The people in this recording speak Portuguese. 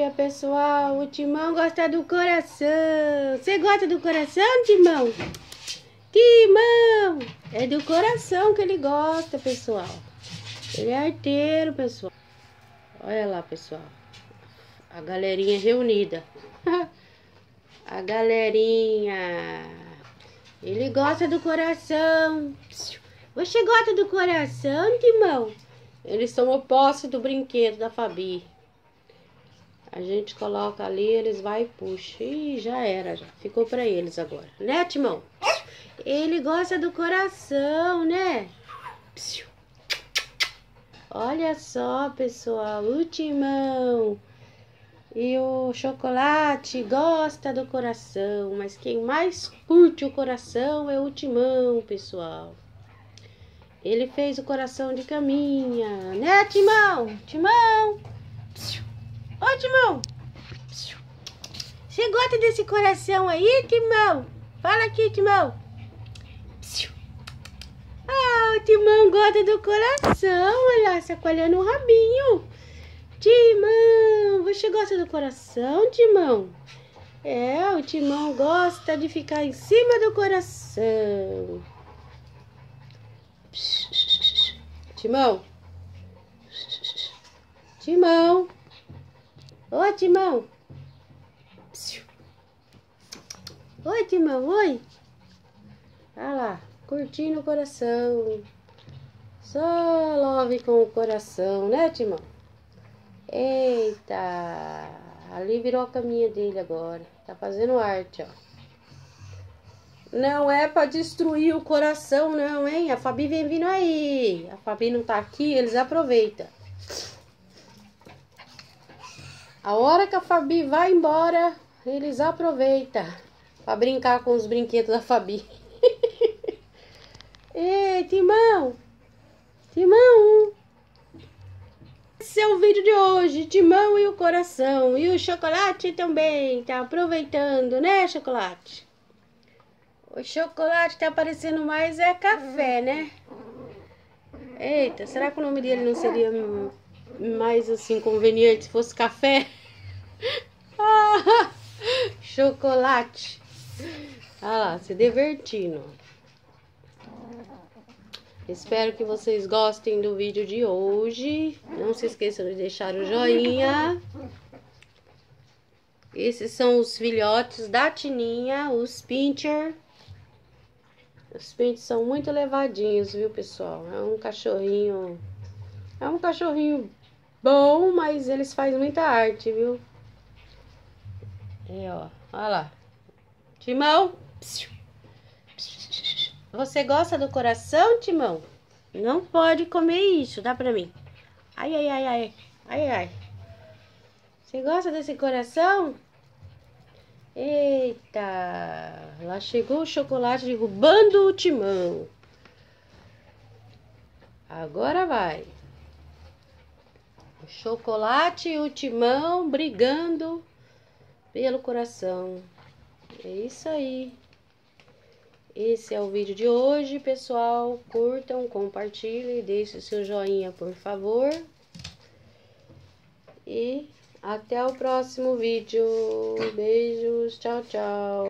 Olha, pessoal, o Timão gosta do coração. Você gosta do coração, Timão? Timão! É do coração que ele gosta, pessoal. Ele é arteiro, pessoal. Olha lá, pessoal. A galerinha reunida. A galerinha. Ele gosta do coração. Você gosta do coração, Timão? Eles são opostos do brinquedo da Fabi. A gente coloca ali, eles vai e puxa. Ih, já era, já. Ficou pra eles agora. Né, Timão? Ele gosta do coração, né? Olha só, pessoal. O Timão e o chocolate gosta do coração. Mas quem mais curte o coração é o Timão, pessoal. Ele fez o coração de caminha, né, Timão? Timão! Timão! Você gosta desse coração aí, Timão? Fala aqui, Timão. Ah, o Timão gosta do coração. Olha lá, sacolhando o rabinho. Timão, você gosta do coração, Timão? É, o Timão gosta de ficar em cima do coração. Timão. Timão. Oi, Timão. Oi, Timão, oi. Olha lá, curtindo o coração. Só love com o coração, né, Timão? Eita, ali virou a caminha dele agora. Tá fazendo arte, ó. Não é para destruir o coração, não, hein? A Fabi vem vindo aí. A Fabi não tá aqui, eles aproveitam. A hora que a Fabi vai embora, eles aproveitam para brincar com os brinquedos da Fabi. Ei, Timão! Timão! Esse é o vídeo de hoje, Timão e o coração. E o chocolate também, tá aproveitando, né, chocolate? O chocolate tá parecendo mais é café, né? Eita, será que o nome dele não seria mais assim conveniente se fosse café? Ah, chocolate. Ah lá, se divertindo. Espero que vocês gostem do vídeo de hoje. Não se esqueçam de deixar o joinha. Esses são os filhotes da Tininha, os Pincher. Os Pincher são muito levadinhos, viu, pessoal? É um cachorrinho... É um cachorrinho bom, mas eles fazem muita arte, viu? É, ó. Olha lá. Timão. Você gosta do coração, Timão? Não pode comer isso, dá pra mim. Ai, ai, ai, ai. Ai, ai. Você gosta desse coração? Eita, lá chegou o chocolate derrubando o timão. Agora vai. O chocolate e o timão brigando pelo coração. É isso aí. Esse é o vídeo de hoje, pessoal. Curtam, compartilhem, deixe seu joinha, por favor. E até o próximo vídeo. Beijos, tchau, tchau.